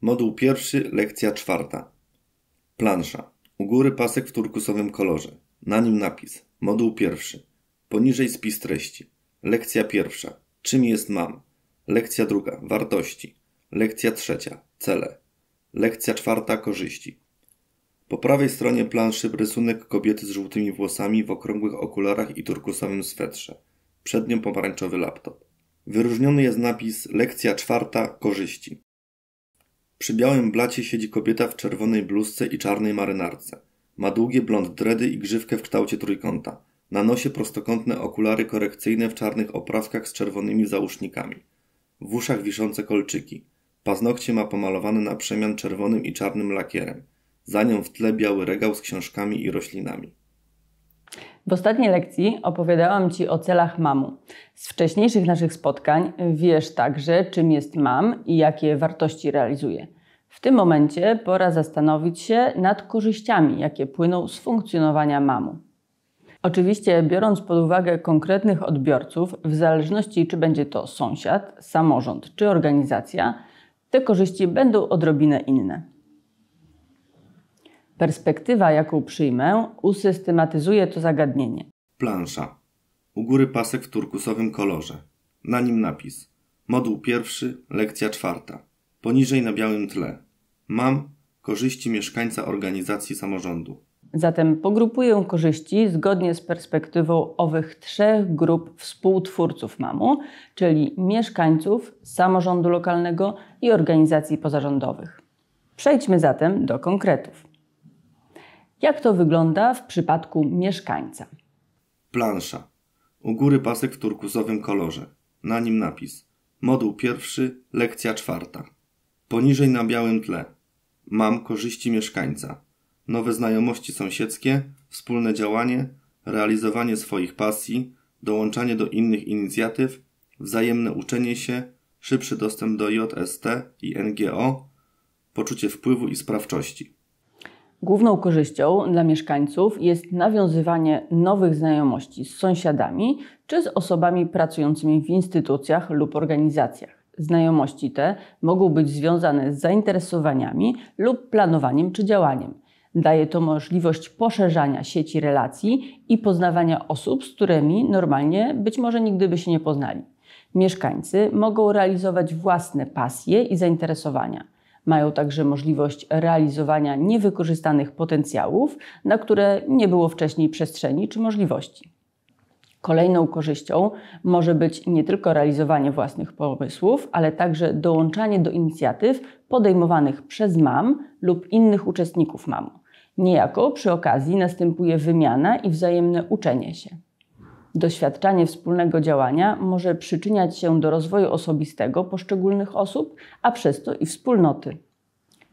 Moduł pierwszy, lekcja czwarta. Plansza. U góry pasek w turkusowym kolorze. Na nim napis. Moduł pierwszy. Poniżej spis treści. Lekcja pierwsza. Czym jest mam? Lekcja druga. Wartości. Lekcja trzecia. Cele. Lekcja czwarta. Korzyści. Po prawej stronie planszy rysunek kobiety z żółtymi włosami w okrągłych okularach i turkusowym swetrze. Przed nią pomarańczowy laptop. Wyróżniony jest napis Lekcja czwarta. Korzyści. Przy białym blacie siedzi kobieta w czerwonej bluzce i czarnej marynarce. Ma długie blond dredy i grzywkę w kształcie trójkąta. Na nosie prostokątne okulary korekcyjne w czarnych oprawkach z czerwonymi zausznikami. W uszach wiszące kolczyki. Paznokcie ma pomalowane na przemian czerwonym i czarnym lakierem. Za nią w tle biały regał z książkami i roślinami. W ostatniej lekcji opowiadałam Ci o celach MAMu. Z wcześniejszych naszych spotkań wiesz także, czym jest MAM i jakie wartości realizuje. W tym momencie pora zastanowić się nad korzyściami, jakie płyną z funkcjonowania MAMu. Oczywiście, biorąc pod uwagę konkretnych odbiorców, w zależności czy będzie to sąsiad, samorząd czy organizacja, te korzyści będą odrobinę inne. Perspektywa, jaką przyjmę, usystematyzuje to zagadnienie. Plansza. U góry pasek w turkusowym kolorze. Na nim napis. Moduł pierwszy, lekcja czwarta. Poniżej na białym tle. Mam korzyści mieszkańca organizacji samorządu. Zatem pogrupuję korzyści zgodnie z perspektywą owych trzech grup współtwórców MAMU, czyli mieszkańców, samorządu lokalnego i organizacji pozarządowych. Przejdźmy zatem do konkretów. Jak to wygląda w przypadku mieszkańca? Plansza. U góry pasek w turkusowym kolorze. Na nim napis. Moduł pierwszy, lekcja czwarta. Poniżej na białym tle. Mam korzyści mieszkańca. Nowe znajomości sąsiedzkie, wspólne działanie, realizowanie swoich pasji, dołączanie do innych inicjatyw, wzajemne uczenie się, szybszy dostęp do JST i NGO, poczucie wpływu i sprawczości. Główną korzyścią dla mieszkańców jest nawiązywanie nowych znajomości z sąsiadami czy z osobami pracującymi w instytucjach lub organizacjach. Znajomości te mogą być związane z zainteresowaniami lub planowaniem czy działaniem. Daje to możliwość poszerzania sieci relacji i poznawania osób, z którymi normalnie być może nigdy by się nie poznali. Mieszkańcy mogą realizować własne pasje i zainteresowania. Mają także możliwość realizowania niewykorzystanych potencjałów, na które nie było wcześniej przestrzeni czy możliwości. Kolejną korzyścią może być nie tylko realizowanie własnych pomysłów, ale także dołączanie do inicjatyw podejmowanych przez MAM lub innych uczestników MAM. Niejako przy okazji następuje wymiana i wzajemne uczenie się. Doświadczanie wspólnego działania może przyczyniać się do rozwoju osobistego poszczególnych osób, a przez to i wspólnoty.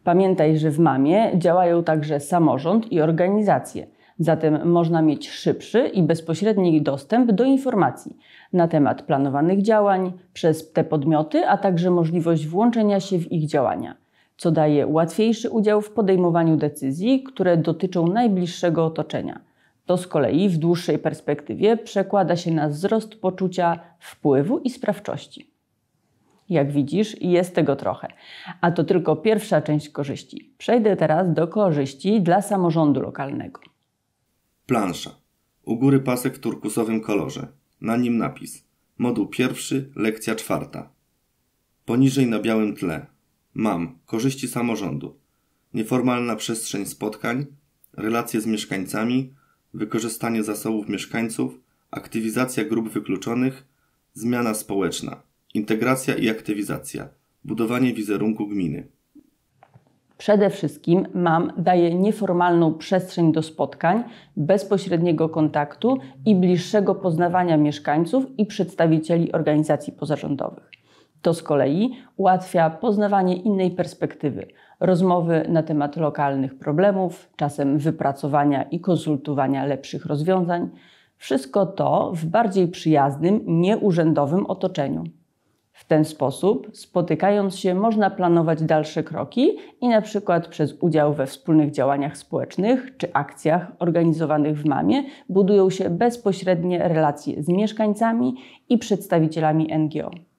Pamiętaj, że w mamie działają także samorząd i organizacje, zatem można mieć szybszy i bezpośredni dostęp do informacji na temat planowanych działań przez te podmioty, a także możliwość włączenia się w ich działania, co daje łatwiejszy udział w podejmowaniu decyzji, które dotyczą najbliższego otoczenia to z kolei w dłuższej perspektywie przekłada się na wzrost poczucia wpływu i sprawczości. Jak widzisz, jest tego trochę. A to tylko pierwsza część korzyści. Przejdę teraz do korzyści dla samorządu lokalnego. Plansza. U góry pasek w turkusowym kolorze. Na nim napis. Moduł pierwszy, lekcja czwarta. Poniżej na białym tle. Mam korzyści samorządu. Nieformalna przestrzeń spotkań, relacje z mieszkańcami, wykorzystanie zasobów mieszkańców, aktywizacja grup wykluczonych, zmiana społeczna, integracja i aktywizacja, budowanie wizerunku gminy. Przede wszystkim MAM daje nieformalną przestrzeń do spotkań, bezpośredniego kontaktu i bliższego poznawania mieszkańców i przedstawicieli organizacji pozarządowych. To z kolei ułatwia poznawanie innej perspektywy, rozmowy na temat lokalnych problemów, czasem wypracowania i konsultowania lepszych rozwiązań. Wszystko to w bardziej przyjaznym, nieurzędowym otoczeniu. W ten sposób, spotykając się, można planować dalsze kroki i na przykład przez udział we wspólnych działaniach społecznych czy akcjach organizowanych w MAMie budują się bezpośrednie relacje z mieszkańcami i przedstawicielami NGO.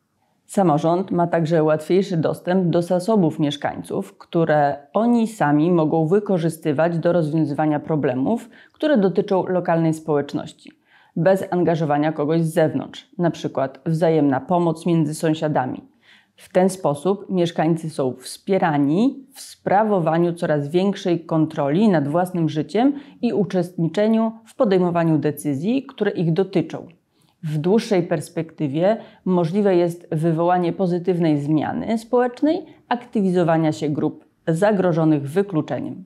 Samorząd ma także łatwiejszy dostęp do zasobów mieszkańców, które oni sami mogą wykorzystywać do rozwiązywania problemów, które dotyczą lokalnej społeczności, bez angażowania kogoś z zewnątrz, np. wzajemna pomoc między sąsiadami. W ten sposób mieszkańcy są wspierani w sprawowaniu coraz większej kontroli nad własnym życiem i uczestniczeniu w podejmowaniu decyzji, które ich dotyczą. W dłuższej perspektywie możliwe jest wywołanie pozytywnej zmiany społecznej, aktywizowania się grup zagrożonych wykluczeniem.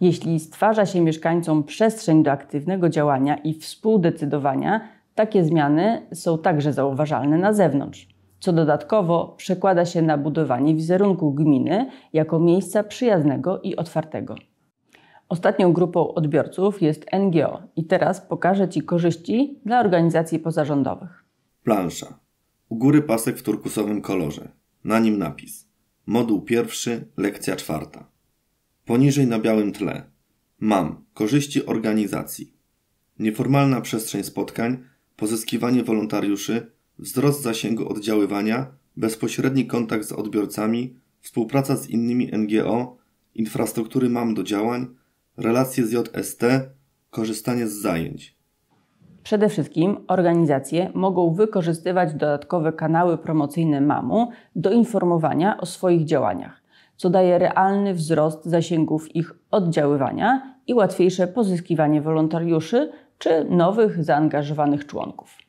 Jeśli stwarza się mieszkańcom przestrzeń do aktywnego działania i współdecydowania, takie zmiany są także zauważalne na zewnątrz, co dodatkowo przekłada się na budowanie wizerunku gminy jako miejsca przyjaznego i otwartego. Ostatnią grupą odbiorców jest NGO i teraz pokażę Ci korzyści dla organizacji pozarządowych. Plansza. U góry pasek w turkusowym kolorze. Na nim napis. Moduł pierwszy, lekcja czwarta. Poniżej na białym tle. Mam. Korzyści organizacji. Nieformalna przestrzeń spotkań, pozyskiwanie wolontariuszy, wzrost zasięgu oddziaływania, bezpośredni kontakt z odbiorcami, współpraca z innymi NGO, infrastruktury mam do działań, relacje z JST, korzystanie z zajęć. Przede wszystkim organizacje mogą wykorzystywać dodatkowe kanały promocyjne MAMU do informowania o swoich działaniach, co daje realny wzrost zasięgów ich oddziaływania i łatwiejsze pozyskiwanie wolontariuszy czy nowych zaangażowanych członków.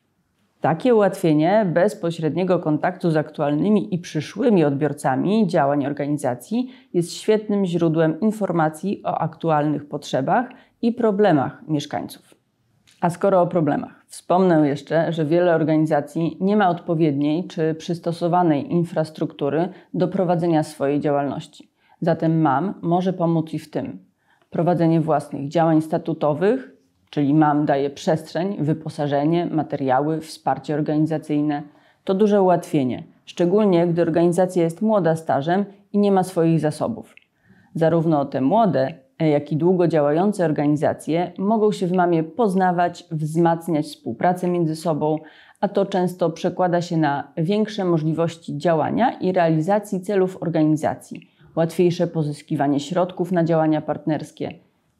Takie ułatwienie bezpośredniego kontaktu z aktualnymi i przyszłymi odbiorcami działań organizacji jest świetnym źródłem informacji o aktualnych potrzebach i problemach mieszkańców. A skoro o problemach, wspomnę jeszcze, że wiele organizacji nie ma odpowiedniej czy przystosowanej infrastruktury do prowadzenia swojej działalności. Zatem MAM może pomóc i w tym. Prowadzenie własnych działań statutowych czyli MAM daje przestrzeń, wyposażenie, materiały, wsparcie organizacyjne. To duże ułatwienie, szczególnie gdy organizacja jest młoda stażem i nie ma swoich zasobów. Zarówno te młode, jak i długo działające organizacje mogą się w mamie poznawać, wzmacniać współpracę między sobą, a to często przekłada się na większe możliwości działania i realizacji celów organizacji, łatwiejsze pozyskiwanie środków na działania partnerskie.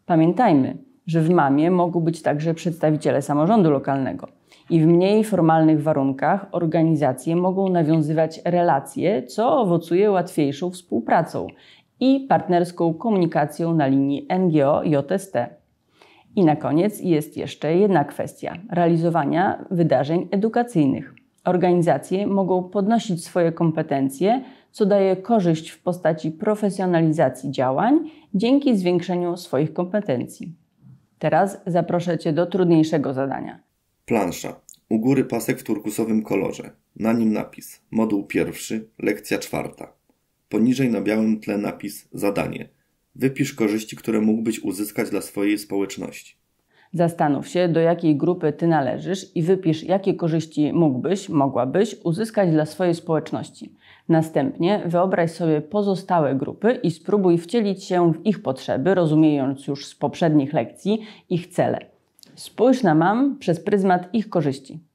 Pamiętajmy, że w mamie mogą być także przedstawiciele samorządu lokalnego. I w mniej formalnych warunkach organizacje mogą nawiązywać relacje, co owocuje łatwiejszą współpracą i partnerską komunikacją na linii NGO-JST. I na koniec jest jeszcze jedna kwestia realizowania wydarzeń edukacyjnych. Organizacje mogą podnosić swoje kompetencje, co daje korzyść w postaci profesjonalizacji działań dzięki zwiększeniu swoich kompetencji. Teraz zaproszę Cię do trudniejszego zadania. Plansza. U góry pasek w turkusowym kolorze. Na nim napis. Moduł pierwszy, lekcja czwarta. Poniżej na białym tle napis zadanie. Wypisz korzyści, które mógłbyś uzyskać dla swojej społeczności. Zastanów się, do jakiej grupy Ty należysz i wypisz, jakie korzyści mógłbyś, mogłabyś uzyskać dla swojej społeczności. Następnie wyobraź sobie pozostałe grupy i spróbuj wcielić się w ich potrzeby, rozumiejąc już z poprzednich lekcji ich cele. Spójrz na mam przez pryzmat ich korzyści.